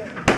Okay.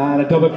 And a double